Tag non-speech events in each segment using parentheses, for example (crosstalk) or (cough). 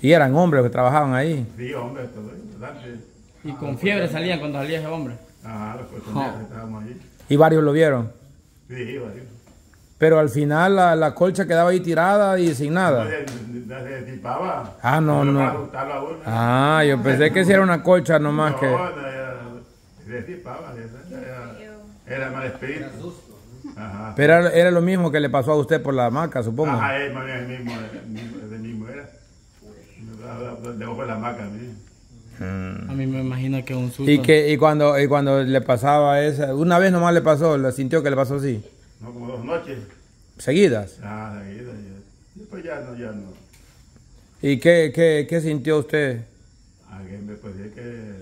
Y eran hombres que trabajaban ahí. Sí, hombre, todo importante. Y con fiebre salían cuando salía ese hombre. Ajá, los colchoneros estábamos allí. Y varios lo vieron. Sí, varios. Pero al final la, la colcha quedaba ahí tirada y sin nada. No se, no se destipaba. Ah, no, no. Ah, yo pensé que si era una colcha nomás no, que... no, era, se destipaba. Era, era mal espíritu. Ajá. Pero era, era lo mismo que le pasó a usted por la hamaca, supongo. Ajá, es más bien el mismo, el mismo, el mismo era. Debajo de la maca, mí. A mí me imagino que un susto. Y que y cuando y cuando le pasaba esa, una vez nomás le pasó, le sintió que le pasó así, No, como dos noches. seguidas. Ah, seguida, ya. Después ya no, ya no. ¿Y qué, qué, qué sintió usted? Alguien me puede decir que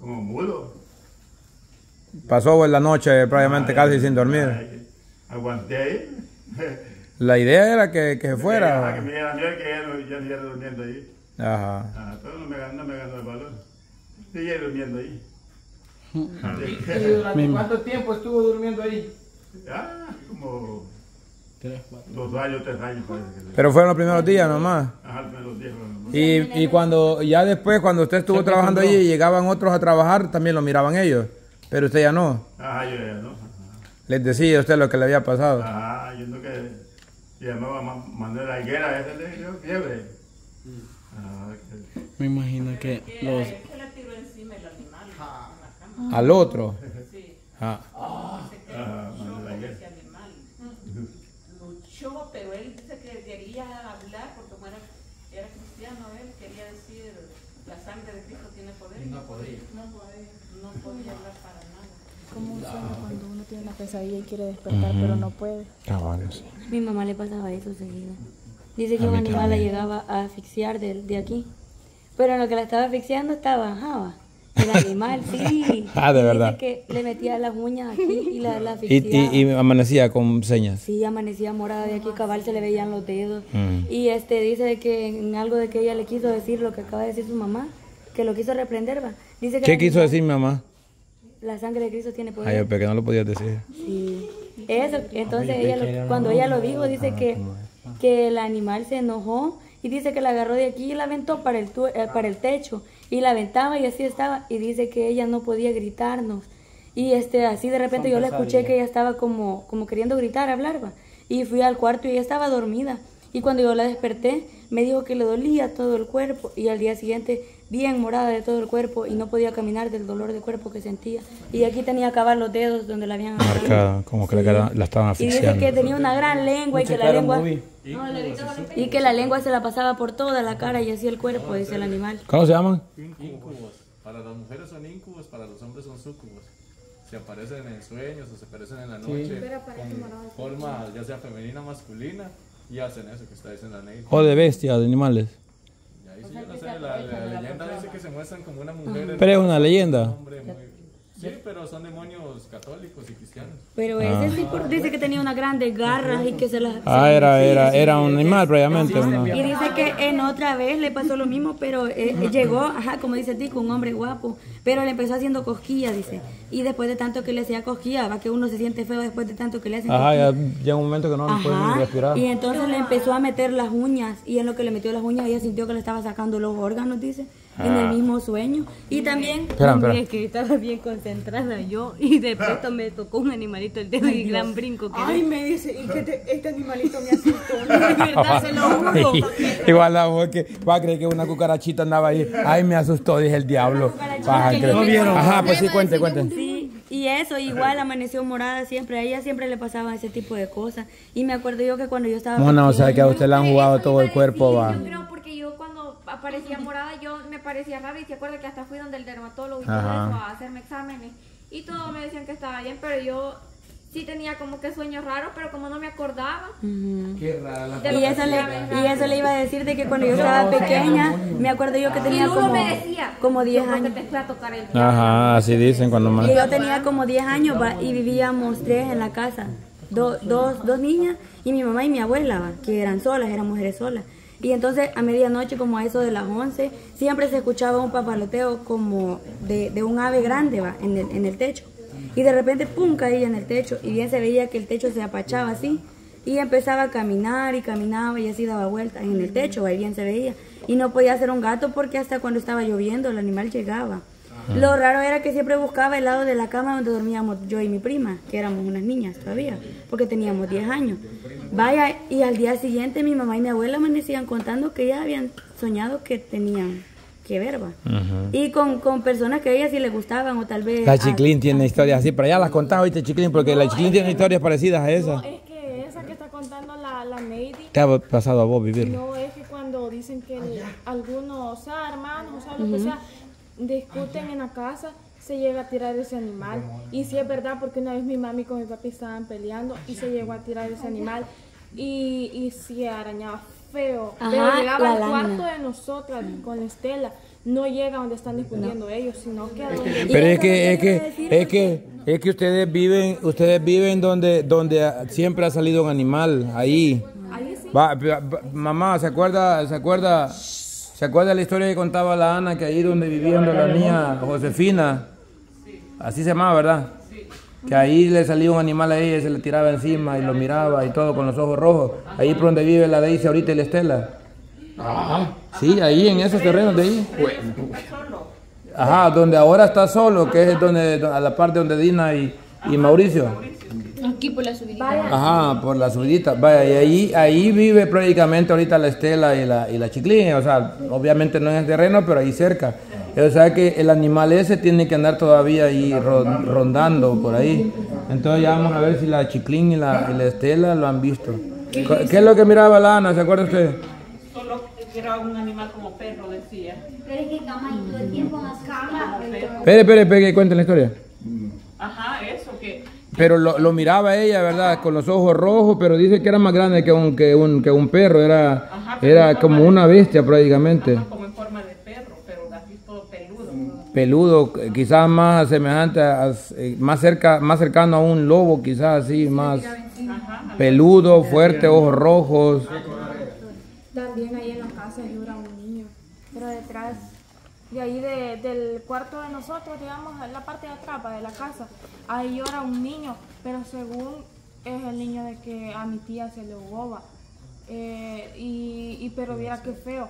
como mudo. Pasó la noche prácticamente Ay, casi sin dormir. Aguanté ahí. La idea era que, que Ah, que fuera. me diera miedo que ya no, durmiendo ahí. Ajá. Ah, pero no me ganó, no me ganó el valor. Seguía durmiendo ahí. (laughs) ¿Y durante cuánto tiempo estuvo durmiendo ahí? Ah, como Tres, cuatro. dos años, tres años parece que. Pero fueron los primeros días nomás. Ajá, los días. ¿no? Y, y cuando ya después, cuando usted estuvo trabajando allí y llegaban otros a trabajar, también lo miraban ellos. Pero usted ya no. Ajá, yo ya no. Ajá. Les decía a usted lo que le había pasado. Ajá, yo no que se llamaba Ma- Manuel Aguera, ese le dio fiebre. Ah, que- Me imagino que los... que le tiró encima el animal en la cama. Al otro. Sí, Ah. Ajá, ese animal. Luchó, pero él dice que quería hablar porque como era, era cristiano, él quería decir la sangre de Cristo tiene poder. Y no podía. No podía. No podía hablar para nada. Como suena cuando uno tiene una pesadilla y quiere despertar, pero no puede. Mi mamá le pasaba eso seguido. Dice que un animal la llegaba a asfixiar de, de aquí. Pero en lo que la estaba asfixiando estaba Java. El animal, sí. (laughs) Ah, de Dice verdad. que le metía las uñas aquí y la, la Y, asfixiaba. y, y amanecía con señas. Sí, amanecía morada de aquí, cabal se le veían los dedos. Mm. Y este dice que en algo de que ella le quiso decir lo que acaba de decir su mamá, que lo quiso reprender, va. Dice que ¿Qué quiso animal- decir mi mamá? La sangre de Cristo tiene poder. Ay, pero que no lo podías decir. Sí. Eso, entonces ella lo- cuando ella lo dijo, dice que, que el animal se enojó y dice que la agarró de aquí y la aventó para el, tu- eh, para el techo y la aventaba y así estaba y dice que ella no podía gritarnos y este así de repente yo la escuché que ella estaba como, como queriendo gritar, hablar va. y fui al cuarto y ella estaba dormida y cuando yo la desperté me dijo que le dolía todo el cuerpo y al día siguiente bien morada de todo el cuerpo y no podía caminar del dolor de cuerpo que sentía y aquí tenía acabar los dedos donde la habían agarrado. Marcada, como que la, la estaban Y dice asfixiando. que tenía una gran lengua y que la lengua y que la lengua se la pasaba por toda la cara y así el cuerpo, dice el animal. ¿Cómo se llaman? Incubos. Para las mujeres son incubos, para los hombres son sucubos. Se aparecen en sueños o se aparecen en la noche con forma ya sea femenina o masculina y hacen eso que está diciendo la. O de bestias, de animales. Y ahí sí yo no sé, la, la leyenda dice que se muestran como una mujer. Pero es una leyenda. hombre muy- Sí, pero son demonios católicos y cristianos. Pero ese sí por- dice que tenía unas grandes garras y que se las... Ah, era, era, era un animal previamente. ¿no? Y dice que en otra vez le pasó lo mismo, pero eh, llegó, ajá, como dice Tico, un hombre guapo, pero le empezó haciendo cosquillas, dice. Y después de tanto que le hacía cosquillas, va que uno se siente feo después de tanto que le hacen Ajá, ya llega un momento que no puede ni Ajá, respirar. y entonces le empezó a meter las uñas y en lo que le metió las uñas ella sintió que le estaba sacando los órganos, dice, en el mismo sueño. Y también... Espera, espera. Que estaba bien concentrada yo y de pronto me tocó un animalito el dedo y gran brinco que Ay, me dice, y que te- este animalito me asustó. de verdad (laughs) se lo juro. (laughs) Igual la mujer que va a creer que una cucarachita andaba ahí. Ay, me asustó, dije el diablo. Vas a creer. Ajá, pues sí, cuente, cuente. Sí, y eso, igual amaneció morada siempre, a ella siempre le pasaba ese tipo de cosas. Y me acuerdo yo que cuando yo estaba... Mona, o sea que a usted le han jugado todo el cuerpo, va. Yo creo porque yo cuando aparecía morada yo me parecía raro y se acuerda que hasta fui donde el dermatólogo y todo Ajá. eso a hacerme exámenes y todos me decían que estaba bien, pero yo sí tenía como que sueños raros, pero como no me acordaba. Qué rara la de lo Y eso, le, y eso le iba a decir de que cuando yo estaba pequeña, me acuerdo yo que tenía como, me decía, como 10 yo creo que años. te fui a tocar el Ajá, así dicen cuando más. Y yo tenía como 10 años va, y vivíamos tres en la casa. Do- dos, dos niñas y mi mamá y mi abuela, va, que eran solas, eran mujeres solas. Y entonces a medianoche, como a eso de las 11, siempre se escuchaba un papaloteo como de, de un ave grande va, en, el, en el techo. Y de repente, pum, caía en el techo. Y bien se veía que el techo se apachaba así. Y empezaba a caminar y caminaba y así daba vueltas en el techo, ahí bien se veía. Y no podía ser un gato porque hasta cuando estaba lloviendo el animal llegaba. Lo raro era que siempre buscaba el lado de la cama donde dormíamos yo y mi prima, que éramos unas niñas todavía, porque teníamos 10 años. Vaya, y al día siguiente mi mamá y mi abuela me decían contando que ellas habían soñado que tenían que verba. Y con, con personas que a ellas sí les gustaban o tal vez... La Chiclín tiene historias así, pero ya las contaba ahorita Chiclín, porque la Chiclín tiene historias parecidas a esas. Es que esa que está contando la, la. ¿Qué ha pasado a vos vivir? No, es que cuando dicen que el- algunos, o sea, hermanos, o sea, lo que sea, discuten en la casa, se llega a tirar ese animal. Y sí es verdad, porque una vez mi mami con mi papi estaban peleando y se llegó a tirar ese animal. Y, y sí arañaba feo. Ajá, pero llegaba la al cuarto de nosotras con la Estela. No llega donde están discutiendo ellos, sino que a donde... Pero es que, es que, es que, es que ustedes viven, ustedes viven donde, donde siempre ha salido un animal, ahí. Va, va- va- mamá, ¿se acuerda, se acuerda, se acuerda la historia que contaba la Ana que ahí donde viviendo la niña Josefina, así se llamaba, ¿verdad? Que ahí le salía un animal a ella y se le tiraba encima y lo miraba y todo con los ojos rojos. Ahí por donde vive la Daisy ahorita y la Estela. Sí, ahí en esos terrenos de ahí. Ajá, donde ahora está solo, que es donde, a la parte donde Dina y, y Mauricio. Aquí por la subida. Ajá, por la subidita. Vaya, y ahí, ahí vive prácticamente ahorita la Estela y la, y la Chiclín. O sea, obviamente no en el terreno, pero ahí cerca. O sea que el animal ese tiene que andar todavía ahí ro- rondando por ahí. Entonces ya vamos a ver si la Chiclín y la, y la Estela lo han visto. ¿Qué, qué es lo que miraba la Ana? ¿Se acuerda usted? Solo que era un animal como perro, decía. Pero es que cama y todo el tiempo en la cama. Espere, espere, espere, cuenten la historia. Ajá, eso que Pero lo, lo miraba ella, ¿verdad? Con los ojos rojos, pero dice que era más grande que un, que un, que un perro, era, era como una bestia prácticamente. como en forma de perro, pero así todo peludo. Quizás más semejante, a- eh, más cerca, más cercano a un lobo, quizás así, más peludo, fuerte, ojos rojos. También ahí en la casa llora un niño, pero detrás de ahí de- del cuarto de nosotros, digamos, en la parte de atrás de la casa, ahí llora un niño, pero según es el niño de que a mi tía se le ahogoba. Eh, y, y pero viera qué feo,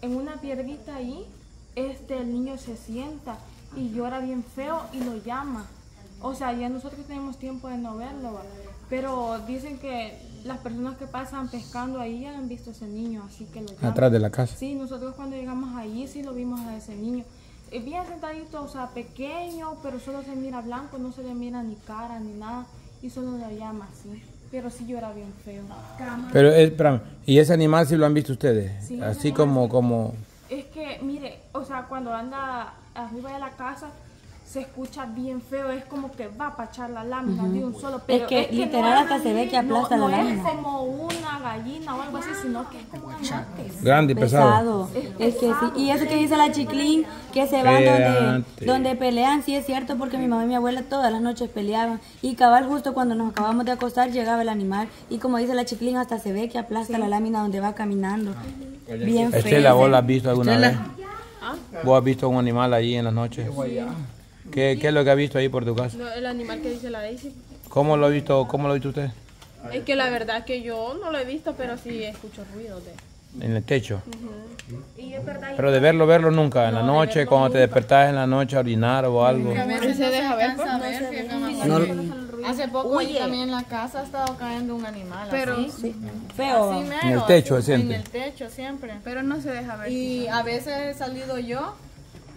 en una piedrita ahí, este el niño se sienta y llora bien feo y lo llama. O sea, ya nosotros tenemos tiempo de no verlo, va. pero dicen que las personas que pasan pescando ahí ya han visto a ese niño, así que lo llaman. Atrás de la casa. Sí, nosotros cuando llegamos ahí sí lo vimos a ese niño. Eh, Bien sentadito, o sea, pequeño, pero solo se mira blanco, no se le mira ni cara ni nada, y solo lo llama así. Pero sí llora bien feo. Pero, eh, espérame, ¿y ese animal sí lo han visto ustedes? Sí. Así como, como... Que, mire, o sea, cuando anda arriba de la casa, se escucha bien feo, es como que va a pachar la lámina de un solo, pero que literal no hasta se ve que no- aplasta no la es lámina. como una gallina o algo así, sino que es como una. Grande y pesado. Es que sí. Y eso que dice la chiclín, que se van donde, donde pelean, sí es cierto, porque mi mamá y mi abuela todas las noches peleaban. Y cabal, justo cuando nos acabamos de acostar, llegaba el animal. Y como dice la chiclín, hasta se ve que aplasta la lámina donde va caminando. Bien feo. Estela, ¿vos la has visto alguna Estela. vez? ¿Vos has visto un animal allí en las noches? ¿Qué, ¿Qué es lo que has visto ahí por tu casa? No, el animal que dice la Daisy. ¿Cómo lo ha visto, cómo lo ha visto usted? Es que la verdad que yo no lo he visto, pero sí escucho ruidos de. En el techo. Y es verdad. Pero de verlo, verlo nunca. En la noche, cuando te despertás en la noche a orinar o algo. A veces se deja ver, pues. No- Hace poco Oye. también en la casa ha estado cayendo un animal. Pero- así. Sí. Feo. Así En el mero, techo, así, siempre. En el techo siempre. Pero no se deja ver. Y a veces he salido yo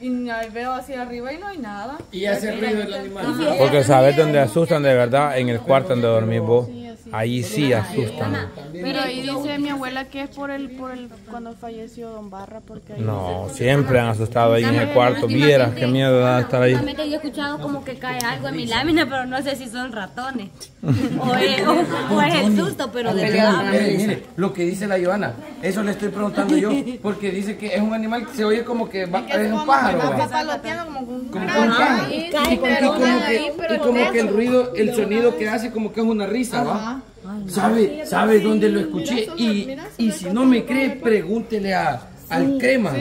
y ahí veo hacia arriba y no hay nada. Y hace ruido el animal. Porque sabes dónde asustan de verdad, en el cuarto donde dormís vos. Ahí sí asustan. Pero ahí dice mi abuela que es por el, por el cuando falleció Don Barra, porque ahí No, siempre han asustado ahí en el cuarto. Vieras qué miedo da estar ahí. Últimamente yo he escuchado como que cae algo en mi lámina, pero no sé si son ratones. O es, o- o es el susto, pero de verdad. Mire, mire, lo que dice la Joana, eso le estoy preguntando yo, porque dice que es un animal que se oye como que va, es un pájaro. Va como un Como que un pájaro. Y, Y, como- y como que, y como que el ruido, el sonido que hace como que es una risa, ¿va? ¿Sabe, sabe dónde lo escuché? Y, y si no me cree, pregúntele a, al crema.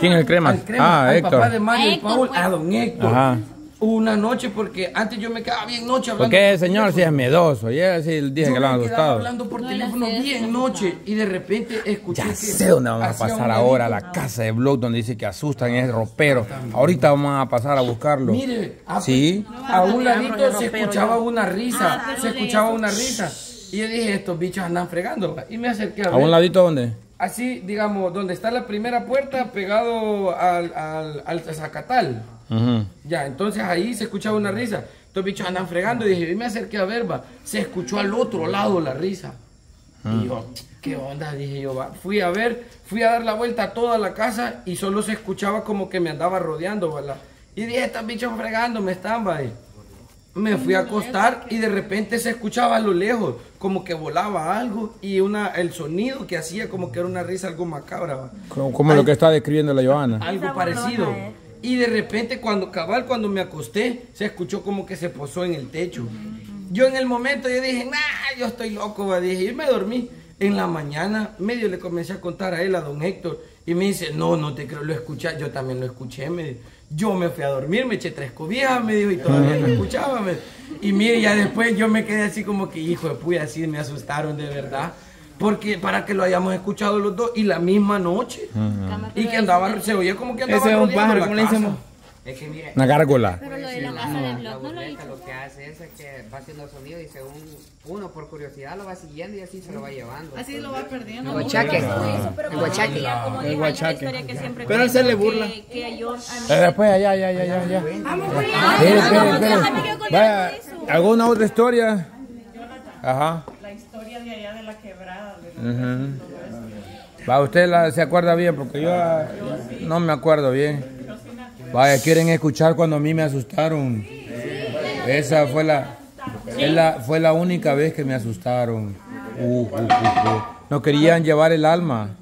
¿Quién es el crema? Al crema, Ah, al Héctor. papá de Mario y Paul, pues. a don Héctor. Ajá. una noche porque antes yo me quedaba bien noche hablando. Porque el señor sí es miedoso. Y él sí dije Yo que lo han asustado. hablando por teléfono bien noche y de repente escuché Ya que sé dónde vamos a pasar ahora, a la casa de Blog, donde dice que asustan, es ropero. Ahorita vamos a pasar a buscarlo. Mire, a, Sí. a un ladito se escuchaba una risa, Ah, se escuchaba una risa. Y yo dije, estos bichos andan fregando. Y me acerqué a ¿A ver. un ladito dónde? Así, digamos, donde está la primera puerta pegado al, al, al Zacatal. Ya, entonces ahí se escuchaba una risa. Estos bichos andan fregando y dije, y me acerqué a ver, va. Se escuchó al otro lado la risa. Y yo, ¿qué onda? Dije yo, va. Fui a ver, fui a dar la vuelta a toda la casa y solo se escuchaba como que me andaba rodeando, ¿verdad? Y dije, estos bichos fregando me están, va. Y Me fui a acostar y de repente se escuchaba a lo lejos, como que volaba algo y una, el sonido que hacía como que era una risa algo macabra, va. Como, como lo que está describiendo la Joana. Algo parecido. Y de repente cuando cabal, cuando me acosté, se escuchó como que se posó en el techo. Yo en el momento yo dije, nah, yo estoy loco, va. dije, y me dormí. En la mañana, medio le comencé a contar a él, a don Héctor, y me dice, no, no te creo, lo escuché, yo también lo escuché, me dijo. Yo me fui a dormir, me eché tres cobijas, me dijo, y todavía lo escuchaba. me- Y mire, ya después yo me quedé así como que, hijo de puya, así me asustaron de verdad. Porque para que lo hayamos escuchado los dos y la misma noche. Y que andaban, se oía como que andaban Ese es un pájaro, la ¿cómo le decimos? Es que mire, Una gárgola. Pero lo de la casa de blog no lo burleta hizo. lo que hace es que va haciendo sonido y según uno por curiosidad lo va siguiendo y así se lo va llevando. Así lo va perdiendo. El guachaque. Pero El guachaque. El guachaque. Pero él se le burla. Que, que yo, a mí- después, allá. Espere, espere, espere. Vaya, ¿alguna otra historia? Ajá. La historia de allá de la quebrada. Va, usted la- se acuerda bien, porque yo ah, no me acuerdo bien. Vaya, quieren escuchar cuando a mí me asustaron. Esa fue la, es la- fue la única vez que me asustaron. Uh, uh, uh, uh. No querían llevar el alma.